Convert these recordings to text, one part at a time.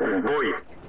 5位。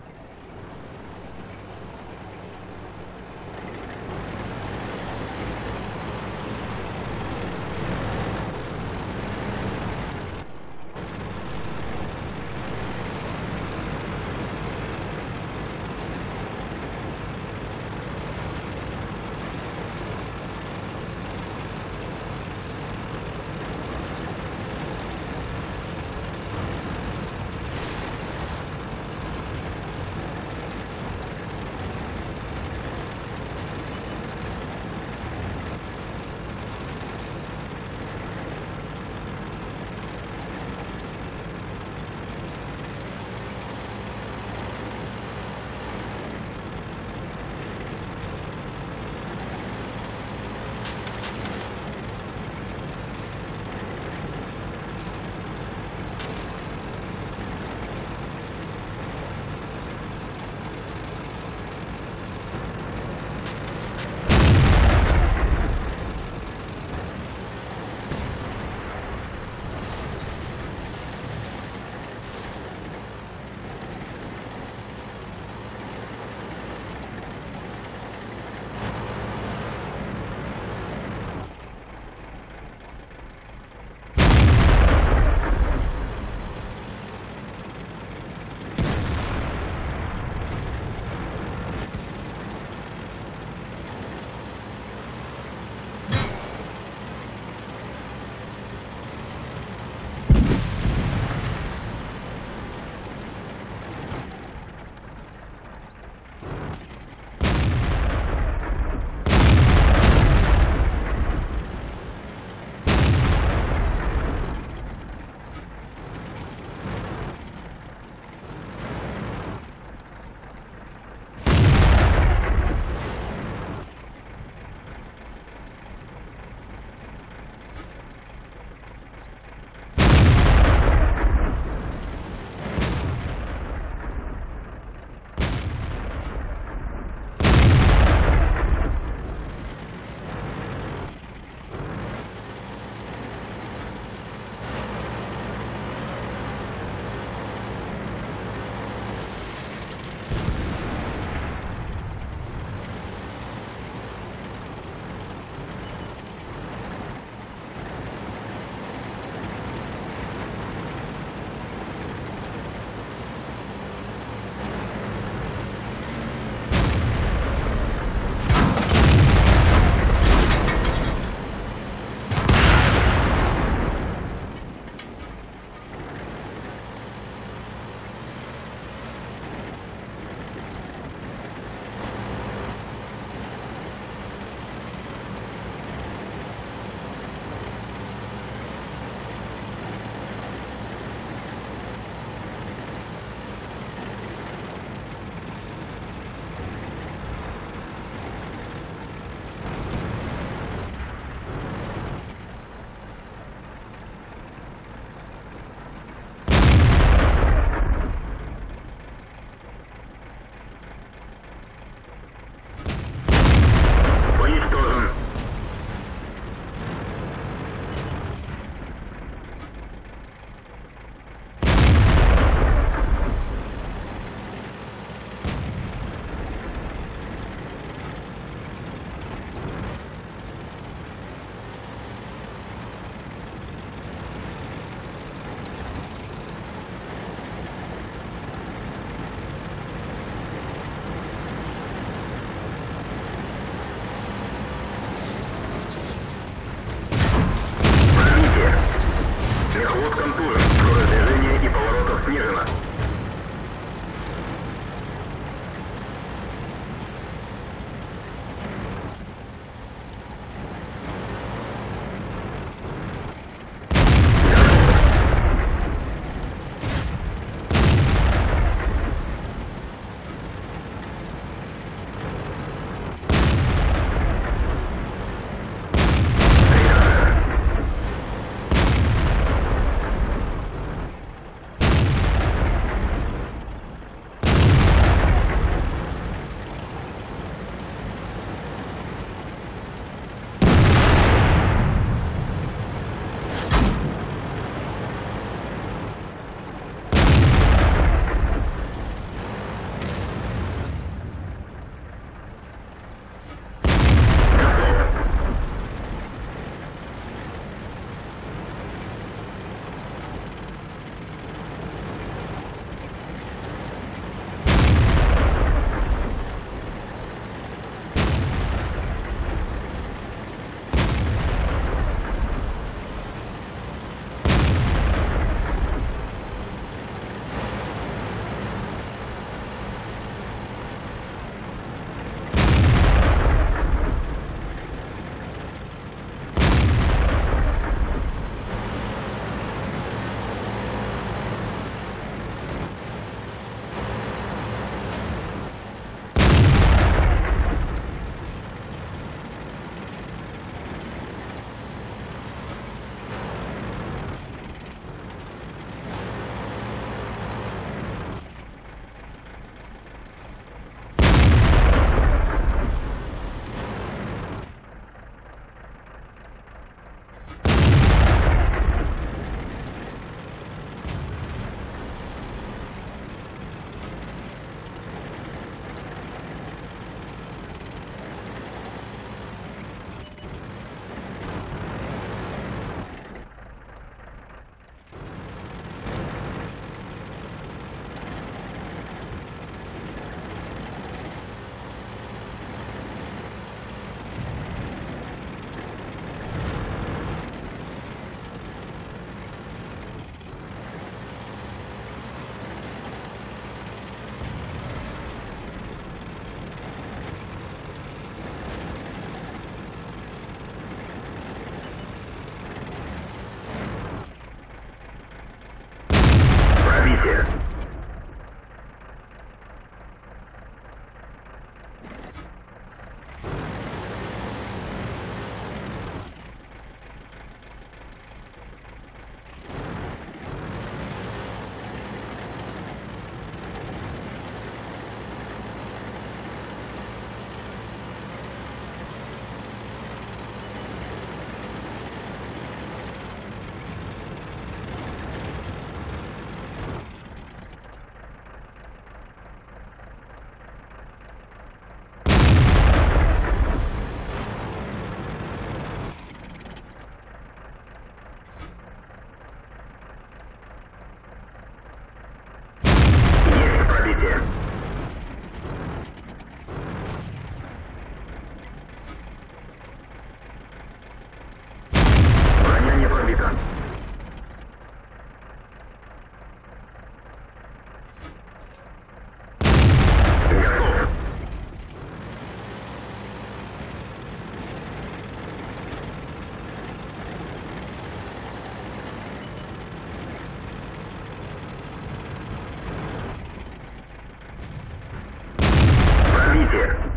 here.